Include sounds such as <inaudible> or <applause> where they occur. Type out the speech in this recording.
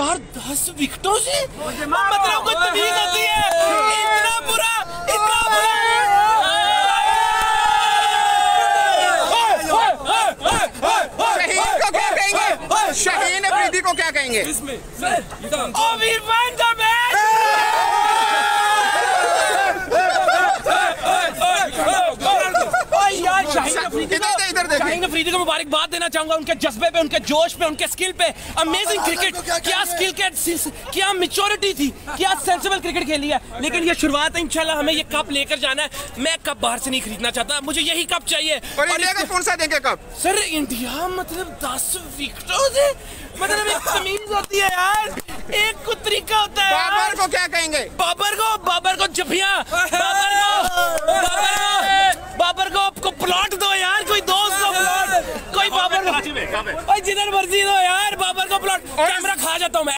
यार दस विकेटों से? मतलब तमीज होती है। इतना बुरा इतना बुरा। शहीन को क्या कहेंगे? शहीन अफरीदी को क्या कहेंगे? Oh, शाहीन अफरीदी को मुबारकबाद देना चाहूँगा उनके जज्बे पे उनके जोश पे उनके स्किल पे। अमेजिंग क्रिकेट क्या स्किल के क्या मेच्योरिटी थी? क्या सेंसिबल क्रिकेट खेली है? लेकिन ये शुरुआत है इंशाल्लाह हमें ये कप लेकर जाना है। मैं कप बाहर से नहीं खरीदना चाहता। मुझे यही कप चाहिए। और इंडिया का कौन सा देंगे कब सर इंडिया मतलब दस विकेटों से मतलब एक तमीज होती है यार। एक को तरीका होता है बाबर को क्या कहेंगे? बाबर को बाबर को जफिया <laughs> बाबर को बाबर को बाबर को आपको प्लॉट दो यार कोई दोस्त दो प्लॉट कोई बाबर को जिधर मर्ज़ी दो यार बाबर को प्लॉट। कैमरा खा जाता हूँ मैं।